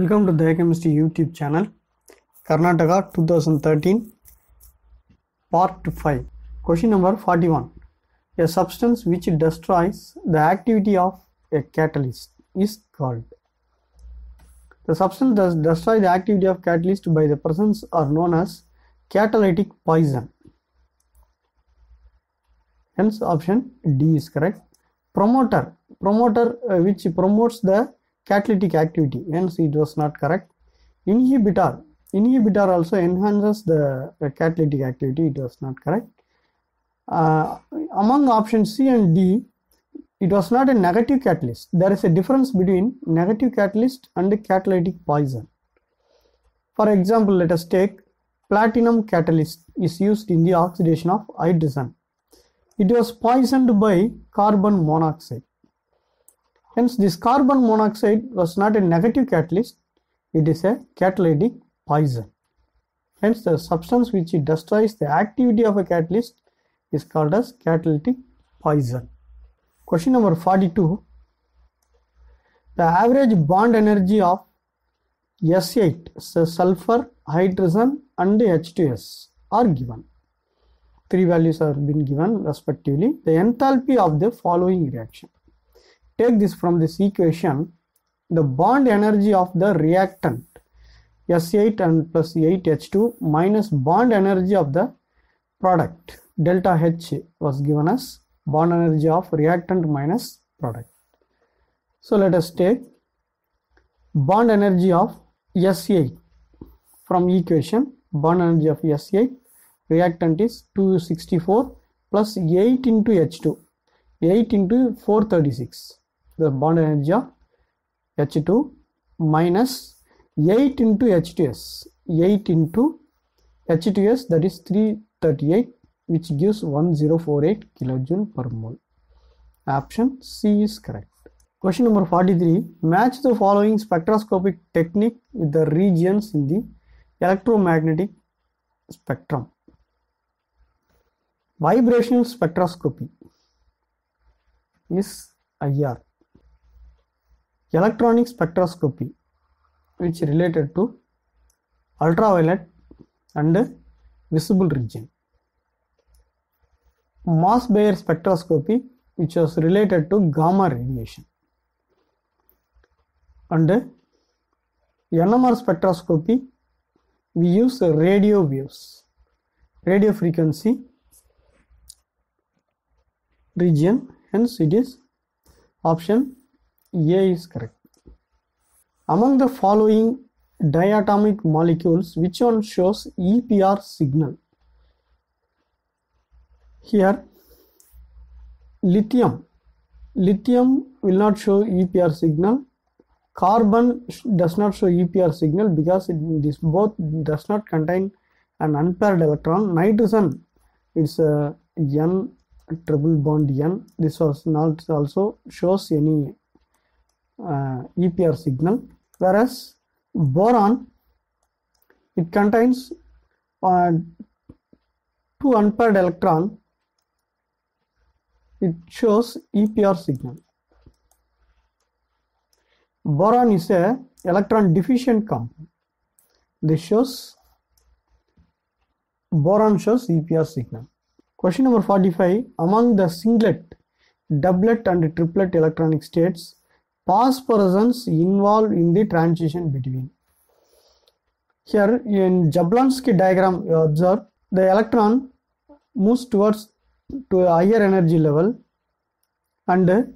Welcome to the Chemistry YouTube channel. Karnataka 2013 Part 5. Question number 41. A substance which destroys the activity of a catalyst is called. The substance that destroys the activity of catalyst by the presence are known as catalytic poison. Hence option D is correct. Promoter, promoter uh, which promotes the catalytic activity. Hence it was not correct. Inhibitor, inhibitor also enhances the, catalytic activity. It was not correct. Uh, among options C and D, it was not a negative catalyst. There is a difference between negative catalyst and catalytic poison. For example, let us take platinum catalyst is used in the oxidation of hydrogen. It was poisoned by carbon monoxide. Hence, this carbon monoxide was not a negative catalyst, it is a catalytic poison. Hence, the substance which destroys the activity of a catalyst is called as catalytic poison. Question number 42. The average bond energy of S8, so sulfur, hydrogen, and H2S are given. Three values are been given respectively. The enthalpy of the following reaction. Take this from this equation. The bond energy of the reactant S8 and plus 8H2 minus bond energy of the product delta H was given as bond energy of reactant minus product. So let us take bond energy of S8 from equation bond energy of S8 reactant is 264 plus 8 into H2 8 into 436 the bond energy of H2 minus 8 into H2S 8 into H2S that is 338 which gives 1048 kilojoule per mole. Option C is correct. Question number 43. Match the following spectroscopic technique with the regions in the electromagnetic spectrum. Vibrational spectroscopy is IR. Electronic spectroscopy which related to ultraviolet and visible region. Mössbauer spectroscopy which was related to gamma radiation and NMR spectroscopy we use radio waves radio frequency region hence it is option A is correct. Among the following diatomic molecules which one shows EPR signal? Here lithium. Lithium will not show EPR signal. Carbon does not show EPR signal because it, this both does not contain an unpaired electron. Nitrogen it's a n triple bond n. This was not also shows any uh, EPR signal whereas boron it contains uh, two unpaired electron it shows EPR signal. Boron is a electron deficient compound. This shows boron shows EPR signal. Question number 45. Among the singlet, doublet and triplet electronic states, phosphorescence involved in the transition between. Here in Jablonski diagram you observe the electron moves towards to a higher energy level and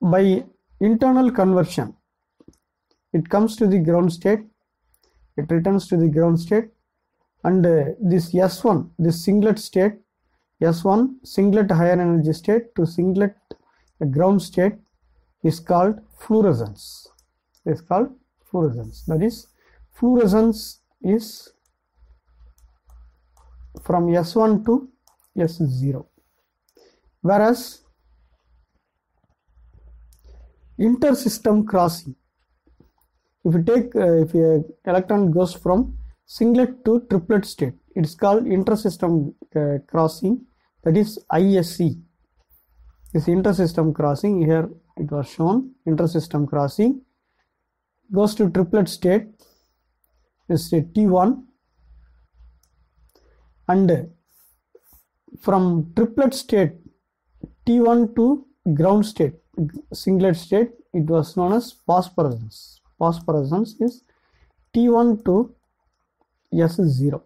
by internal conversion it comes to the ground state it returns to the ground state and this s1 this singlet state s1 singlet higher energy state to singlet ground state is called fluorescence. Is called fluorescence. That is fluorescence is from s1 to S0 whereas intersystem crossing. If you take uh, if a electron goes from singlet to triplet state it is called intersystem uh, crossing. That is ISC this intersystem crossing here it was shown. Intersystem crossing. Goes to triplet state. Is a T1 and from triplet state T1 to ground state singlet state it was known as phosphorescence. Phosphorescence is T1 to S0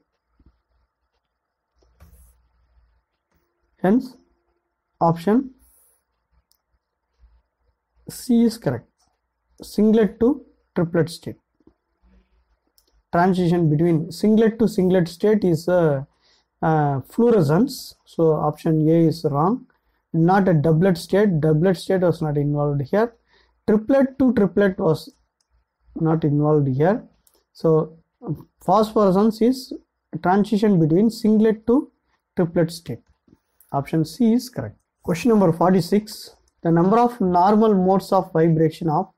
hence option C is correct. Singlet to triplet state. Transition between singlet to singlet state is uh, uh, fluorescence. So option a is wrong. Not a doublet state. Doublet state was not involved here. Triplet to triplet was not involved here. So phosphorescence is transition between singlet to triplet state. Option c is correct. Question number 46 the number of normal modes of vibration of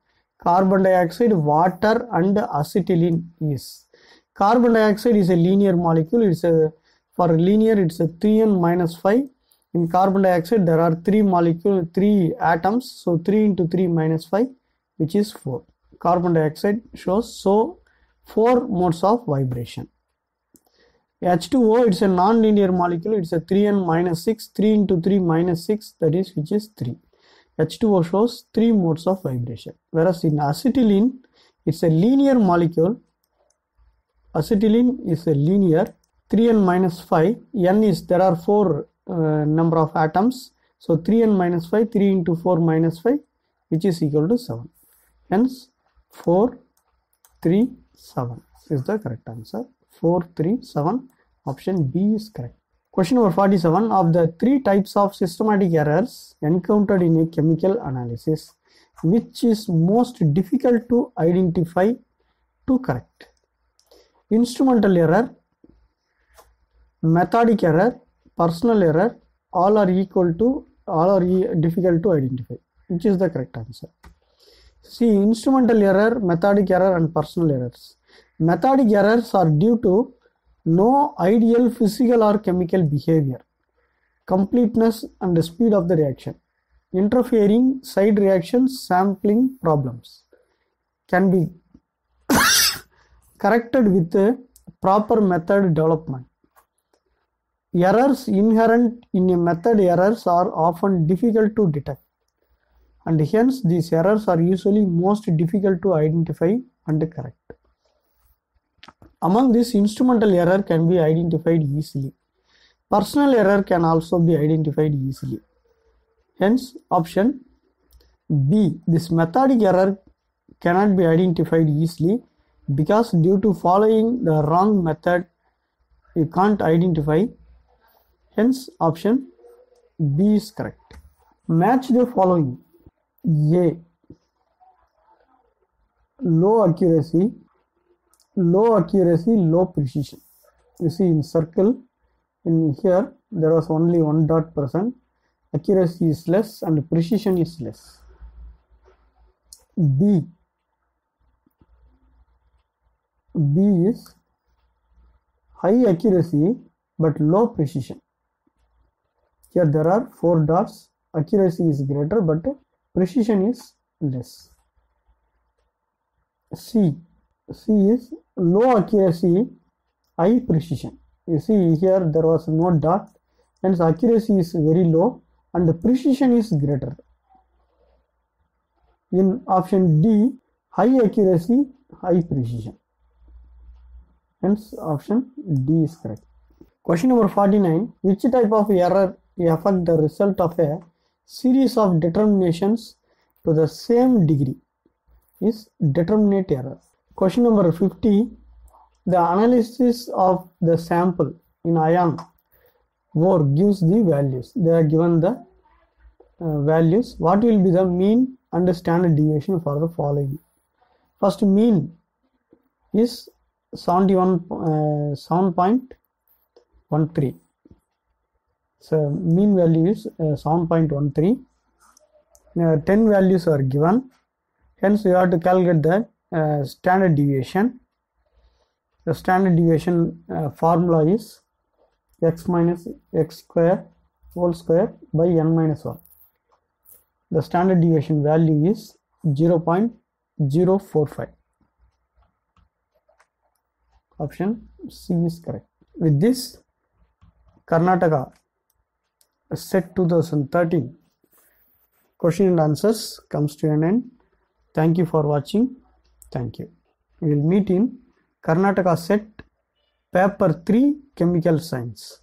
carbon dioxide water and acetylene is. Carbon dioxide is a linear molecule. It's a for linear it's a 3n minus 5 in carbon dioxide there are three molecule three atoms. So 3 into 3 minus 5 which is 4 carbon dioxide shows so four modes of vibration. H2O it's a non-linear molecule. It's a 3n minus 6 3 into 3 minus 6 that is which is 3 H2O shows three modes of vibration. Whereas in acetylene it's a linear molecule. Acetylene is a linear 3n minus 5 n is there are four uh, number of atoms. So 3n minus 5 3 into 4 minus 5 which is equal to 7 hence 4 3 7 is the correct answer. 4 3 7 option b is correct question number 47 of the three types of systematic errors encountered in a chemical analysis which is most difficult to identify to correct? Instrumental error methodic error personal error all are equal to all are difficult to identify. Which is the correct answer? See instrumental error methodic error and personal errors. Methodic errors are due to no ideal physical or chemical behavior. Completeness and speed of the reaction. Interfering side reactions sampling problems. Can be corrected with a proper method development. Errors inherent in a method errors are often difficult to detect. And hence these errors are usually most difficult to identify and correct among these, instrumental error can be identified easily. Personal error can also be identified easily. Hence option b this methodic error cannot be identified easily because due to following the wrong method you can't identify. Hence option b is correct. Match the following. A. Low accuracy low accuracy low precision. You see in circle in here there was only one dot percent accuracy is less and precision is less. B. B is high accuracy but low precision. Here there are four dots. Accuracy is greater but precision is less. C c is low accuracy high precision. You see here there was no dot hence accuracy is very low and the precision is greater. In option d high accuracy high precision. Hence option d is correct. Question number 49 which type of error affect the result of a series of determinations to the same degree? Is determinate error question number 50 the analysis of the sample in iron ore gives the values. They are given the uh, values. What will be the mean and the standard deviation for the following? First mean is 71 uh, 7.13 so mean value is uh, 7.13 uh, 10 values are given. Hence you have to calculate the uh, standard deviation the standard deviation uh, formula is x minus x square whole square by n minus 1 the standard deviation value is 0.045 Option C is correct. With this, Karnataka set 2013 question and answers comes to an end. Thank you for watching. Thank you. We will meet in Karnataka set paper 3 chemical science.